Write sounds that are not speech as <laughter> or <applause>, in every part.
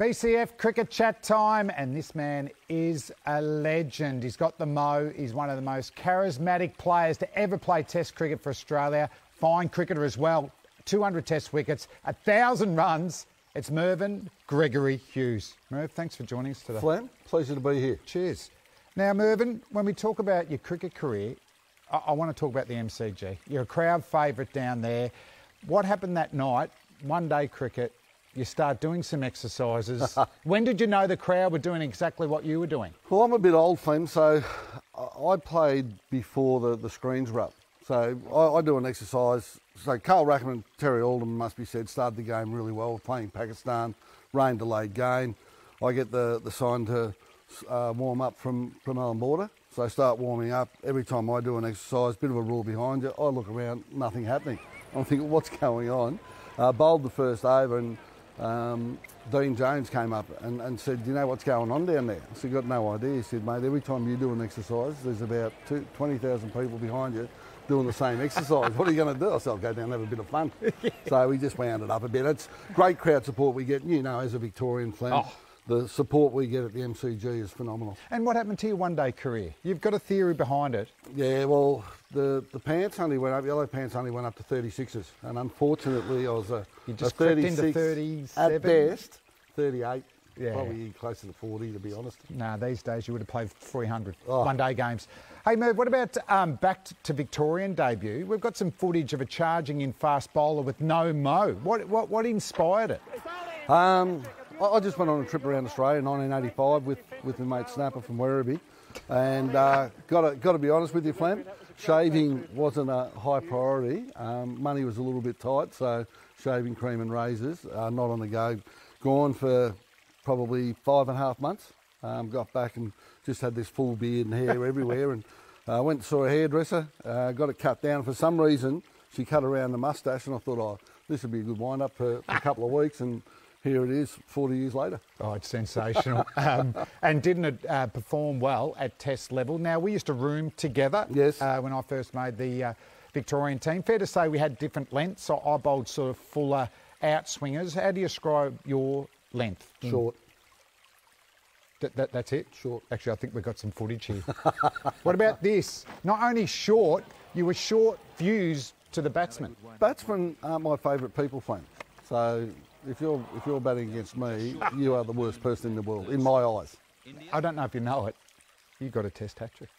BCF cricket chat time, and this man is a legend. He's got the mo. He's one of the most charismatic players to ever play Test cricket for Australia. Fine cricketer as well. 200 Test wickets, a thousand runs. It's Mervyn Gregory Hughes. Merv, thanks for joining us today. Flem, pleasure to be here. Cheers. Now, Mervyn, when we talk about your cricket career, I, I want to talk about the MCG. You're a crowd favourite down there. What happened that night? One day cricket, you start doing some exercises. <laughs> when did you know the crowd were doing exactly what you were doing? Well, I'm a bit old, Flem, so I played before the, the screens were up. So I, I do an exercise. So Carl Rackemann and Terry Alderman, must be said, started the game really well, playing Pakistan, rain delayed game. I get the, the sign to uh, warm up from, from Allan Border. So I start warming up. Every time I do an exercise, bit of a rule behind you, I look around, nothing happening. I'm thinking, what's <laughs> going on? Uh, bowled the first over and um, Dean Jones came up and, and said, Do you know what's going on down there? So he got no idea. He said, Mate, every time you do an exercise, there's about 20,000 people behind you doing the same exercise. what are you going to do? I said, I'll go down and have a bit of fun. yeah. <laughs> So we just wound it up a bit. It's great crowd support we get. You know, as a Victorian fan, oh. The support we get at the MCG is phenomenal. And what happened to your one day career? You've got a theory behind it. Yeah, well, the, the pants only went up, yellow pants only went up to 36s. And unfortunately, I was a, you just a 36 into 37? At best, 38. Yeah. Probably closer to 40, to be honest. Nah, these days you would have played 300 oh. one day games. Hey, Merv, what about um, back to Victorian debut? We've got some footage of a charging in fast bowler with no mo. What, what, what inspired it? Um, I just went on a trip around Australia in 1985 with, with my mate Snapper from Werribee. And uh, got to got to be honest with you, Flem, shaving wasn't a high priority. Um, money was a little bit tight, so shaving cream and razors uh, not on the go. Gone for probably five and a half months. Um, got back and just had this full beard and hair everywhere, and uh, went and saw a hairdresser. Uh, got it cut down for some reason. She cut around the mustache, and I thought, oh, this would be a good wind up for, for a couple of weeks, and here it is 40 years later. Oh, it's sensational. <laughs> um, and didn't it uh, perform well at test level? Now, we used to room together yes. Uh, when I first made the uh, Victorian team. Fair to say we had different lengths. So I bowled sort of fuller out swingers. How do you describe your length? Short. That, that, that's it? Short. Actually, I think we've got some footage here. <laughs> what about this? Not only short, you were short fused to the batsman. Batsmen aren't my favourite people, Flame. So if you're if you're batting against me, you are the worst person in the world, in my eyes. I don't know if you know it. You got a Test hat trick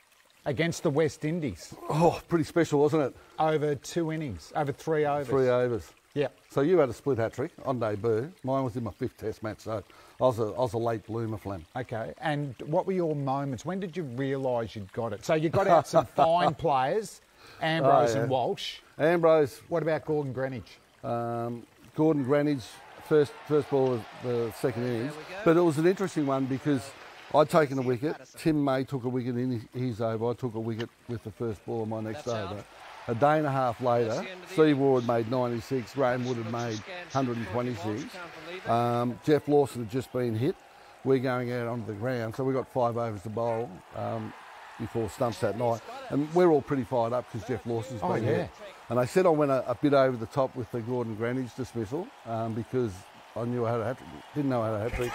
against the West Indies. Oh, pretty special, wasn't it? Over two innings, over three overs. Three overs. Yeah. So you had a split hat trick on debut. Mine was in my fifth Test match, so I was a, I was a late bloomer, Flem. Okay. And what were your moments? When did you realise you'd got it? So you got out some <laughs> fine players, Ambrose oh, yeah. and Walsh. Ambrose. What about Gordon Greenidge? Um, Gordon Greenidge first first ball of the second innings. But it was an interesting one because I'd taken a wicket. Tim May took a wicket in his over. I took a wicket with the first ball of my next over. A day and a half later, Steve had made 96, Graeme Wood had made 126. Um, Geoff Lawson had just been hit. We're going out onto the ground, so we've got five overs to bowl um, before stumps that night. And we're all pretty fired up because Geoff Lawson's been oh, yeah. hit. And I said I went a, a, bit over the top with the Gordon Greenidge dismissal um, because I knew I had a hat trick, didn't know I had a hat trick.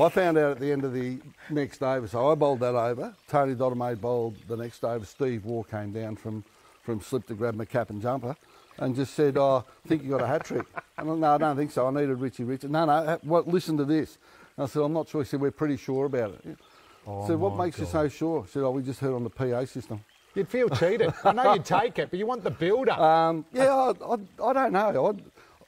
I found out at the end of the next over, so I bowled that over. Tony Dodemaide bowled the next over. Steve Waugh came down from, from slip to grab my cap and jumper and just said, oh, I think you got a hat trick. And I, no, I don't think so. I needed Richie Richard. No, no, well, listen to this. And I said, I'm not sure. He said, we're pretty sure about it. Oh I said, what makes God. you so sure? He said, oh, we just heard on the PA system. You'd feel cheated. I know you'd take it, but you want the build-up. <laughs> Um, yeah, I, I, I, don't know.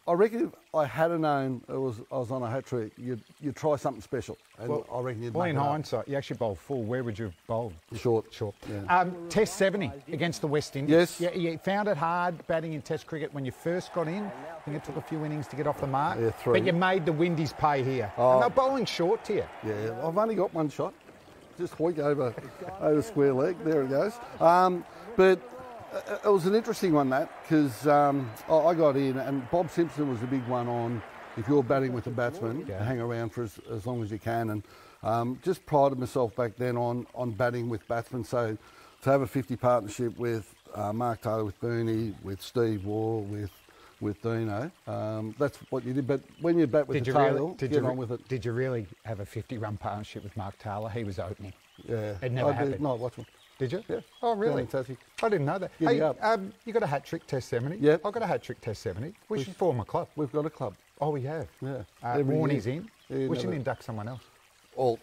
I, I reckon if I had known it was I was on a hat trick, you'd, you'd try something special. And well, I reckon you'd Well, in hindsight, you actually bowled full. Where would you have bowled? Short. Short. Yeah. Um, test 70 against the West Indies. Yes. Yeah, you found it hard batting in Test cricket when you first got in. I think it took a few innings to get off the mark. Yeah, three. But you made the Windies pay here. Oh. And they're bowling short to you. Yeah, I've only got one shot just hoik over over square leg. There it goes. Um, but it was an interesting one that because um, I got in and Bob Simpson was a big one on if you're batting with a batsman, yeah. hang around for as, as, long as you can and um, just prided myself back then on on batting with batsmen. So to have a 50 partnership with uh, Mark Taylor, with Bernie, with Steve Waugh, with with Dino. Um, that's what you did. But when you bat with Did the you tail, really? Did get you, on with it. Did you really have a 50-run partnership with Mark Taylor? He was opening. Yeah, It never I happened. Did, no, watch me. Did you? Yeah. Oh, really? Fantastic. I didn't know that. Hey, um, you got a hat trick test 70? Yep. I've got a hat trick test 70. We should form a club. We've got a club. Oh, we have. Yeah. Uh, Warney's in. Yeah, we should induct someone else. All.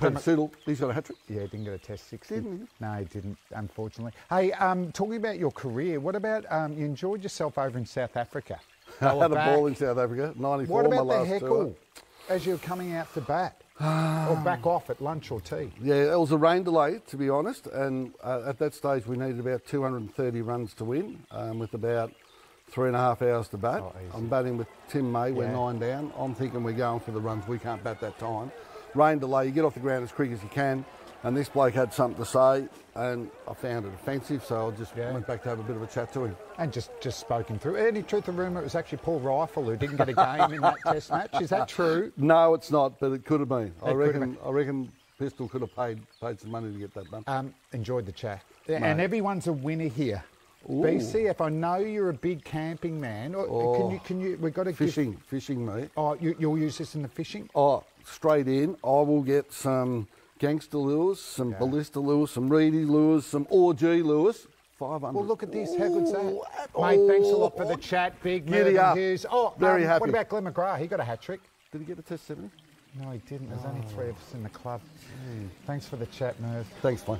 Peter he's got a hat trick. Yeah, didn't get a test 60. Didn't he? No, he didn't, unfortunately. Hey, um, talking about your career, what about um, you enjoyed yourself over in South Africa? <laughs> I had a ball in South Africa, 94, What about my the heckle tour. as you were coming out to bat? or back off at lunch or tea? Yeah, it was a rain delay, to be honest, and uh, at that stage we needed about 230 runs to win, um, with about three and a half hours to bat. Oh. I'm batting with Tim May, we're Yeah. nine down. I'm thinking we're going for the runs, we can't bat that time. Rain delay, you get off the ground as quick as you can, and this bloke had something to say, and I found it offensive, so I just Yeah. went back to have a bit of a chat to him. And just, just spoken through. Any truth or rumour it was actually Paul Reiffel who didn't get a game in that test match? Is that true? <laughs> No, it's not, but it could have been. I It have reckon. I reckon Pistol could have paid paid some money to get that done. Um, enjoyed the chat. And everyone's a winner here. BCF, I know you're a big camping man. Or Can you, can you, we've got to fishing, fishing, mate. Oh, you, you'll use this in the fishing? Oh, straight in. I will get some gangster lures, some ballista lures, some reedy lures, some orgy lures. Five hundred. Well, look at this. How good's that? Ooh, Mate, thanks a lot for oh, the chat. Big Giddy up. Hughes. Oh, Very um, happy. What about Glenn McGrath? He got a hat trick. Did he get a test seventy? No, he didn't. There's only three of us in the club. Thanks for the chat, Merv. Thanks, mate.